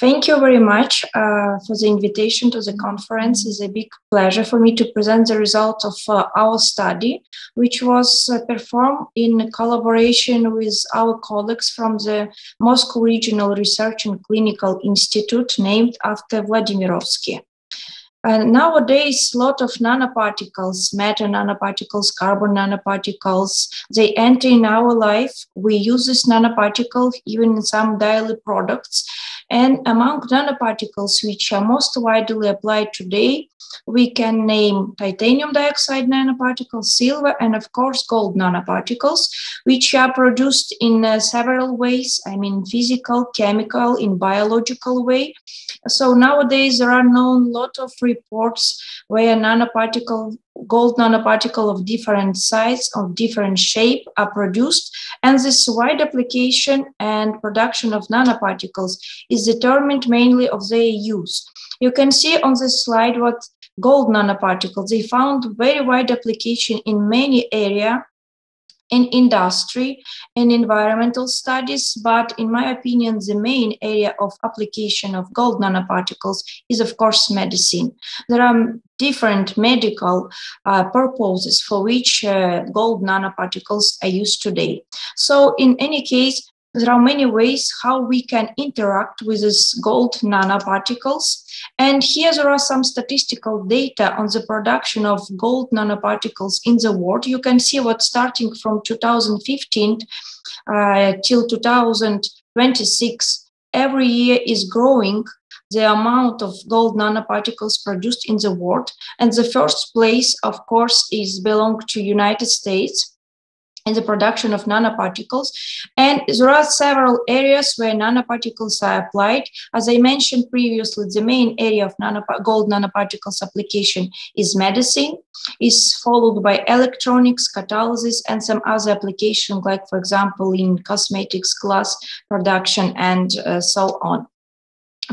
Thank you very much uh, for the invitation to the conference. It's a big pleasure for me to present the results of uh, our study, which was uh, performed in collaboration with our colleagues from the Moscow Regional Research and Clinical Institute, named after Vladimirsky. Uh, nowadays, a lot of nanoparticles, matter nanoparticles, carbon nanoparticles, they enter in our life. We use this nanoparticle even in some daily products. And among nanoparticles which are most widely applied today, we can name titanium dioxide nanoparticles, silver, and of course, gold nanoparticles, which are produced in uh, several ways. I mean, physical, chemical, in biological way. So nowadays, there are known lot of reports where nanoparticle, gold nanoparticle of different size, of different shape are produced. And this wide application and production of nanoparticles is determined mainly of their use. You can see on this slide what gold nanoparticles, they found very wide application in many area in industry and environmental studies, but in my opinion, the main area of application of gold nanoparticles is, of course, medicine. There are different medical uh, purposes for which uh, gold nanoparticles are used today. So, in any case, there are many ways how we can interact with these gold nanoparticles. And here there are some statistical data on the production of gold nanoparticles in the world. You can see what starting from 2015 uh, till 2026, every year is growing the amount of gold nanoparticles produced in the world. And the first place, of course, is belong to United States in the production of nanoparticles. And there are several areas where nanoparticles are applied. As I mentioned previously, the main area of nanop- gold nanoparticles application is medicine, is followed by electronics, catalysis, and some other applications, like, for example, in cosmetics, glass production, and uh, so on.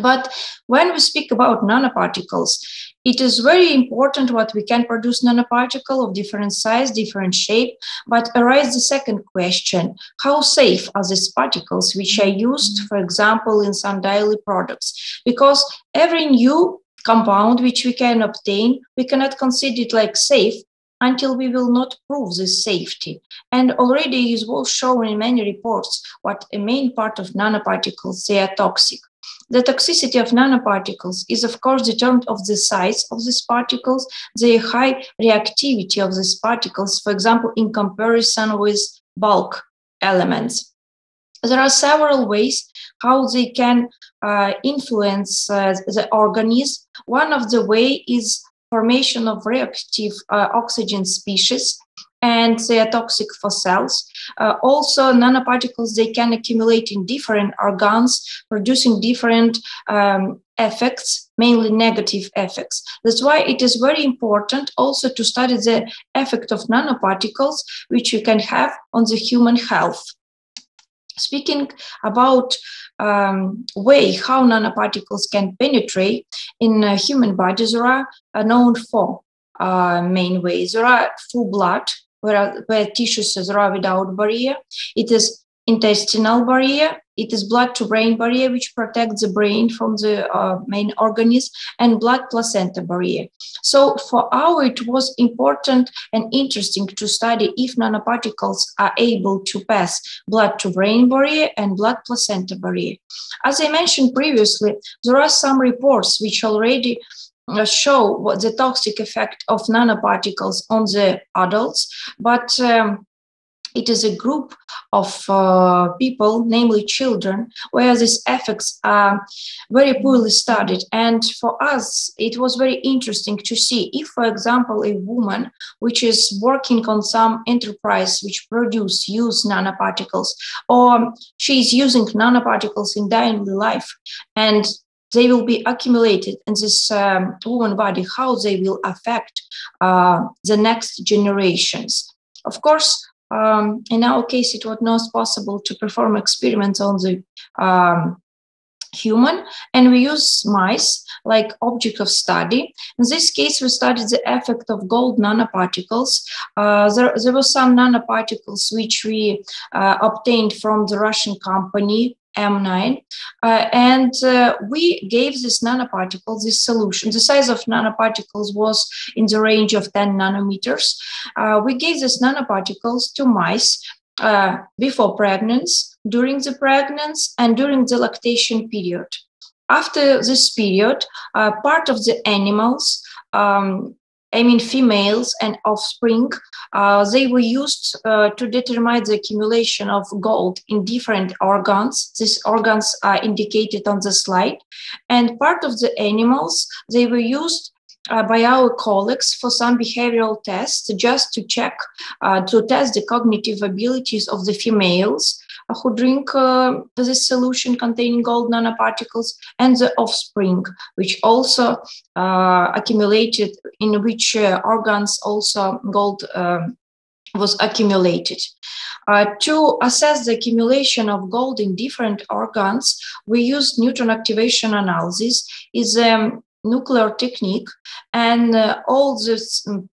But when we speak about nanoparticles, it is very important what we can produce nanoparticle of different size, different shape, but arise the second question, how safe are these particles which are used, for example, in some daily products? Because every new compound which we can obtain, we cannot consider it like safe until we will not prove this safety. And already is well shown in many reports what a main part of nanoparticles, they are toxic. The toxicity of nanoparticles is, of course, determined of the size of these particles, the high reactivity of these particles, for example, in comparison with bulk elements. There are several ways how they can uh, influence uh, the organism. One of the way is formation of reactive uh, oxygen species and they are toxic for cells. Uh, also, nanoparticles, they can accumulate in different organs, producing different um, effects, mainly negative effects. That's why it is very important also to study the effect of nanoparticles, which you can have on the human health. Speaking about um, way how nanoparticles can penetrate in uh, human bodies, there are uh, known four uh, main ways. There are through blood, where, where tissues are without barrier. It is intestinal barrier. It is blood to brain barrier, which protects the brain from the uh, main organism, and blood placenta barrier. So, for our, it was important and interesting to study if nanoparticles are able to pass blood to brain barrier and blood placenta barrier. As I mentioned previously, there are some reports which already show what the toxic effect of nanoparticles on the adults, but um, it is a group of uh, people, namely children, where these effects are very poorly studied. And for us, it was very interesting to see if, for example, a woman which is working on some enterprise which produce, use nanoparticles, or she is using nanoparticles in daily life, and they will be accumulated in this um, woman body, how they will affect uh, the next generations. Of course, um, in our case, it was not possible to perform experiments on the um, human and we use mice like object of study. In this case, we studied the effect of gold nanoparticles. Uh, there, there were some nanoparticles which we uh, obtained from the Russian company M9. Uh, and uh, we gave this nanoparticle, this solution, the size of nanoparticles was in the range of 10 nanometers. Uh, we gave these nanoparticles to mice uh, before pregnancy, during the pregnancy, and during the lactation period. After this period, uh, part of the animals um, I mean females and offspring, uh, they were used uh, to determine the accumulation of gold in different organs. These organs are indicated on the slide. And part of the animals, they were used uh, by our colleagues for some behavioral tests just to check, uh, to test the cognitive abilities of the females who drink uh, this solution containing gold nanoparticles and the offspring, which also uh, accumulated, in which uh, organs also gold um, was accumulated. Uh, to assess the accumulation of gold in different organs, we used neutron activation analysis. is a nuclear technique, and uh, all um,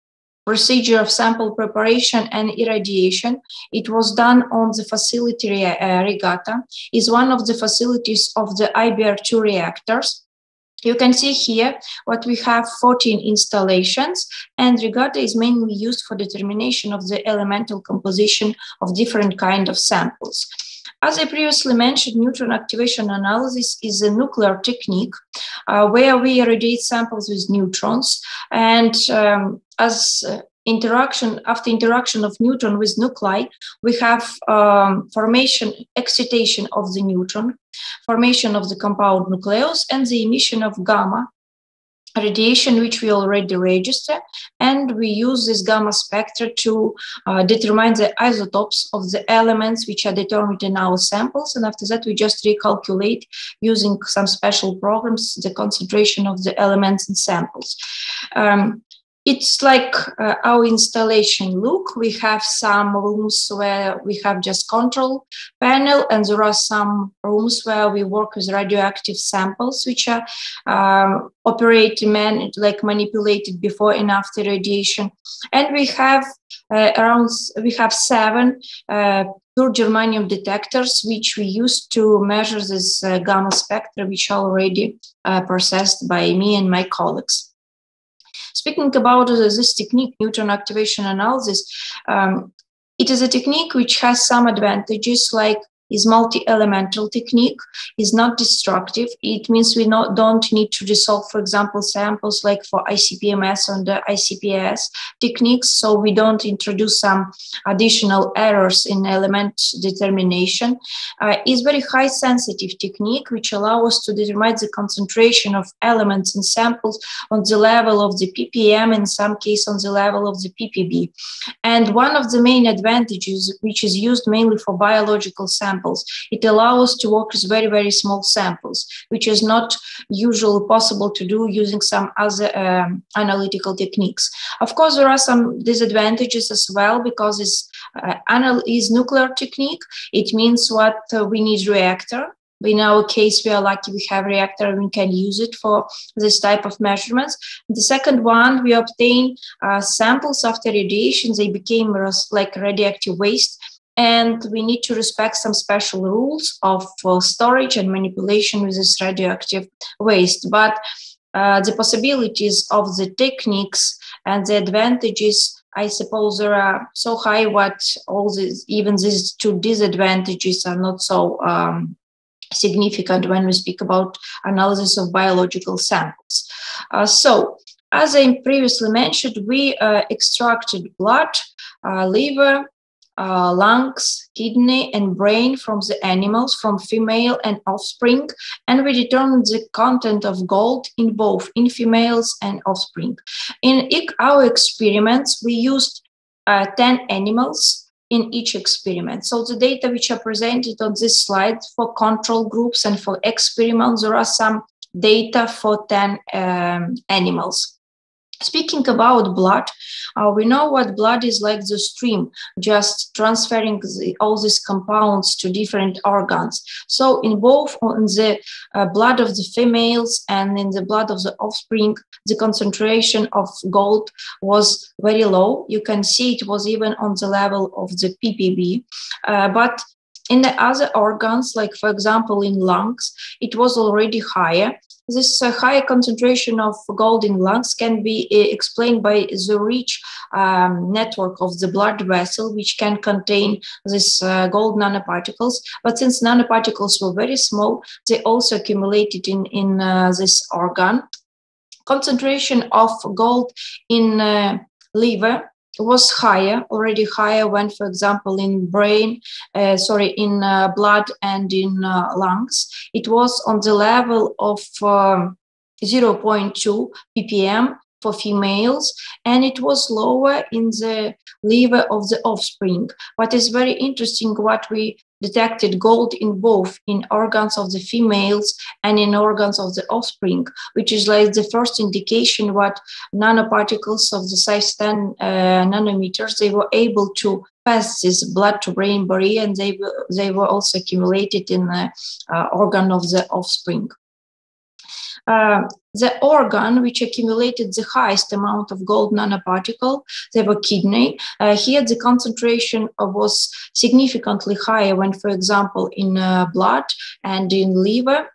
procedure of sample preparation and irradiation. It was done on the facility uh, REGATA, is one of the facilities of the IBR2 reactors. You can see here what we have 14 installations and REGATA is mainly used for determination of the elemental composition of different kind of samples. As I previously mentioned, neutron activation analysis is a nuclear technique uh, where we irradiate samples with neutrons. And um, as uh, interaction after interaction of neutron with nuclei, we have um, formation, excitation of the neutron, formation of the compound nucleus, and the emission of gamma radiation which we already register and we use this gamma spectra to uh, determine the isotopes of the elements which are determined in our samples. And after that we just recalculate using some special programs the concentration of the elements in samples. Um, it's like uh, our installation look. We have some rooms where we have just control panel, and there are some rooms where we work with radioactive samples, which are um, operated, man, like manipulated before and after radiation. And we have uh, around we have seven uh, pure germanium detectors, which we use to measure this uh, gamma spectra, which are already uh, processed by me and my colleagues. Speaking about this technique, neutron activation analysis, um, it is a technique which has some advantages like is multi-elemental technique, is not destructive. It means we not, don't need to dissolve, for example, samples like for ICP-MS and the ICP-S techniques. So we don't introduce some additional errors in element determination. Uh, is very high sensitive technique, which allows us to determine the concentration of elements in samples on the level of the ppm, in some case on the level of the ppb. And one of the main advantages, which is used mainly for biological samples, samples. It allows us to work with very, very small samples, which is not usually possible to do using some other um, analytical techniques. Of course, there are some disadvantages as well because it's uh, anal- nuclear technique. It means what uh, we need reactor in our case, we are lucky we have reactor and we can use it for this type of measurements. The second one, we obtain uh, samples after radiation. They became like radioactive waste and we need to respect some special rules of uh, storage and manipulation with this radioactive waste. But uh, the possibilities of the techniques and the advantages, I suppose, there are so high. What all these, even these two disadvantages, are not so um, significant when we speak about analysis of biological samples. Uh, so, as I previously mentioned, we uh, extracted blood, uh, liver, uh, lungs, kidney, and brain from the animals, from female and offspring, and we determined the content of gold in both in females and offspring. In our experiments, we used uh, 10 animals in each experiment. So the data which are presented on this slide for control groups and for experiments, there are some data for 10 um, animals. Speaking about blood, uh, we know what blood is like the stream, just transferring the, all these compounds to different organs. So in both in the uh, blood of the females and in the blood of the offspring, the concentration of gold was very low. You can see it was even on the level of the ppb. Uh, but in the other organs, like for example in lungs, it was already higher. This uh, higher concentration of gold in lungs can be uh, explained by the rich um, network of the blood vessel, which can contain these uh, gold nanoparticles. But since nanoparticles were very small, they also accumulated in, in uh, this organ. Concentration of gold in uh, liver was higher, already higher when, for example, in brain, uh, sorry, in uh, blood and in uh, lungs, it was on the level of um, 0.2 ppm for females, and it was lower in the liver of the offspring. What is very interesting, what we detected gold in both in organs of the females and in organs of the offspring, which is like the first indication what nanoparticles of the size 10 uh, nanometers, they were able to pass this blood to brain barrier and they, they were also accumulated in the uh, organ of the offspring. Uh, the organ which accumulated the highest amount of gold nanoparticle, they were kidney. Uh, here, the concentration was significantly higher when, for example, in uh, blood and in liver.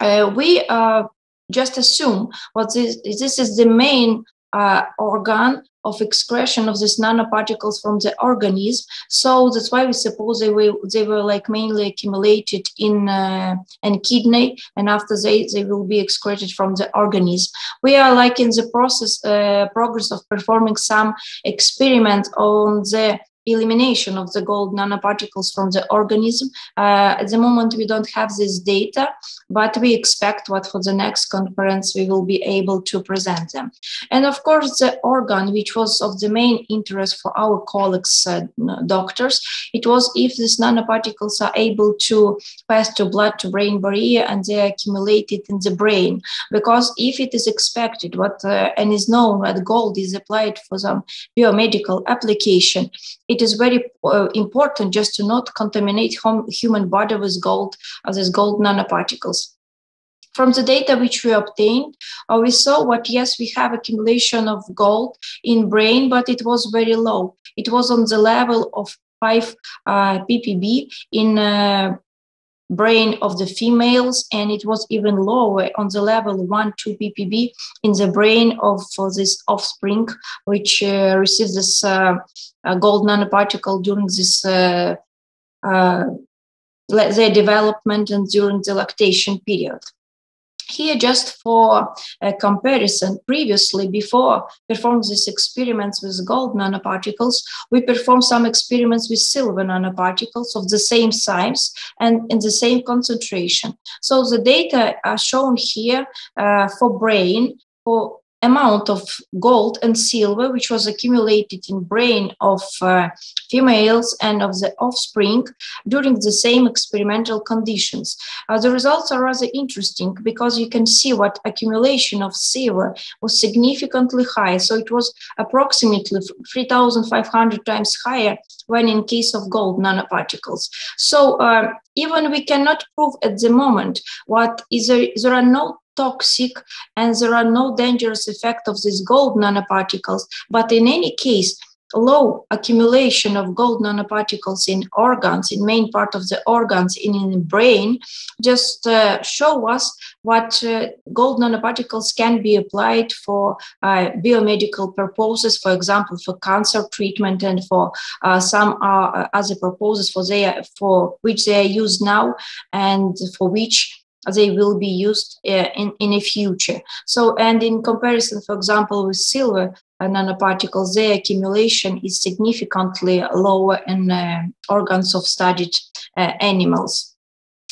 Uh, we uh, just assume what this, this is the main uh, organ of excretion of these nanoparticles from the organism. So that's why we suppose they were, they were like mainly accumulated in uh, in kidney, and after they, they will be excreted from the organism. We are like in the process uh, progress of performing some experiment on the elimination of the gold nanoparticles from the organism. Uh, at the moment, we don't have this data, but we expect what for the next conference we will be able to present them. And of course, the organ, which was of the main interest for our colleagues, uh, doctors, it was if these nanoparticles are able to pass to blood to brain barrier and they are accumulated in the brain. Because if it is expected what uh, and is known that gold is applied for some biomedical application, it is very uh, important just to not contaminate hum- human body with gold, as these gold nanoparticles. From the data which we obtained, uh, we saw what, yes, we have accumulation of gold in brain, but it was very low. It was on the level of 5 uh, ppb in uh, brain of the females, and it was even lower on the level 1 2 ppb in the brain of for this offspring, which uh, receives this uh, gold nanoparticle during this uh, uh, their development and during the lactation period. Here, just for a comparison, previously, before performing these experiments with gold nanoparticles, we performed some experiments with silver nanoparticles of the same size and in the same concentration. So the data are shown here uh, for brain for amount of gold and silver which was accumulated in brain of uh, females and of the offspring during the same experimental conditions. Uh, the results are rather interesting because you can see what accumulation of silver was significantly high. So it was approximately 3,500 times higher when in case of gold nanoparticles. So uh, even we cannot prove at the moment what is there, there are no toxic and there are no dangerous effect of these gold nanoparticles. But in any case, low accumulation of gold nanoparticles in organs, in main part of the organs in the brain, just uh, show us what uh, gold nanoparticles can be applied for uh, biomedical purposes, for example, for cancer treatment and for uh, some uh, other purposes for, their, for which they are used now and for which they will be used uh, in, in the future. So, and in comparison, for example, with silver uh, nanoparticles, their accumulation is significantly lower in uh, organs of studied uh, animals.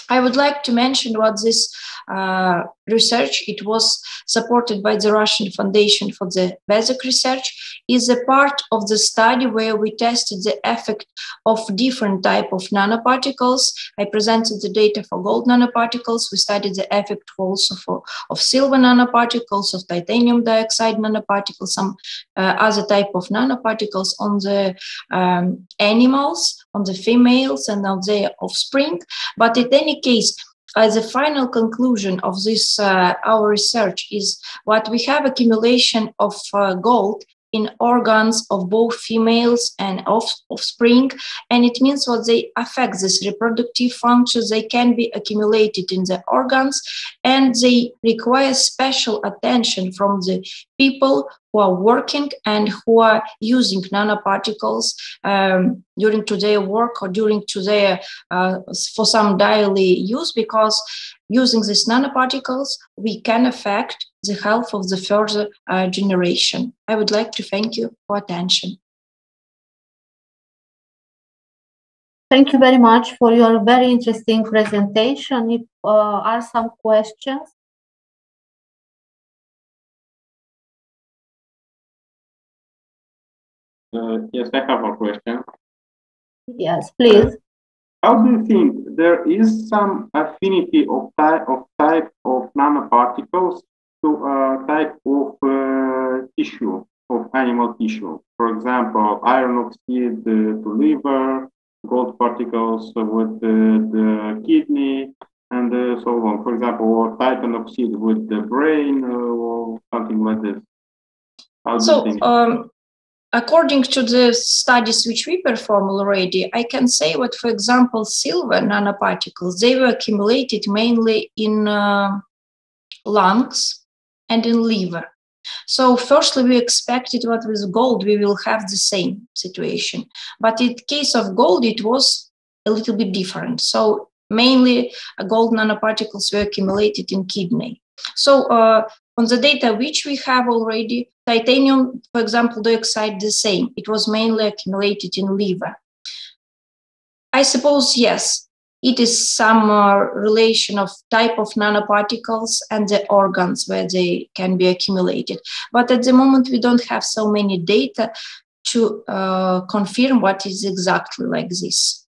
I would like to mention what this uh, research, it was supported by the Russian Foundation for the Basic Research, is a part of the study where we tested the effect of different type of nanoparticles. I presented the data for gold nanoparticles. We studied the effect also for of silver nanoparticles, of titanium dioxide nanoparticles, some uh, other type of nanoparticles on the um, animals, on the females and on their offspring. But in any case, as a final conclusion of this uh, our research is what we have accumulation of uh, gold in organs of both females and off, offspring and it means what they affect this reproductive functions they can be accumulated in the organs and they require special attention from the people who are working and who are using nanoparticles um, during their work or during their uh, for some daily use because using these nanoparticles we can affect the health of the further uh, generation i would like to thank you for attention Thank you very much for your very interesting presentation. If uh, are some questions, Uh, yes, I have a question. Yes, please. How do you think there is some affinity of type of type of nanoparticles to a type of uh, tissue of animal tissue? For example, iron oxide uh, to liver, gold particles with the kidney, and uh, so on. For example, or titan oxide with the brain, uh, or something like this. How so, um, according to the studies which we perform already, I can say what, for example, silver nanoparticles, they were accumulated mainly in uh, lungs and in liver. So firstly, we expected what with gold, we will have the same situation. But in case of gold, it was a little bit different. So mainly uh, gold nanoparticles were accumulated in kidney. So uh, on the data which we have already, titanium, for example, dioxide the same. It was mainly accumulated in liver. I suppose, yes, it is some uh, relation of type of nanoparticles and the organs where they can be accumulated. But at the moment, we don't have so many data to uh, confirm what is exactly like this.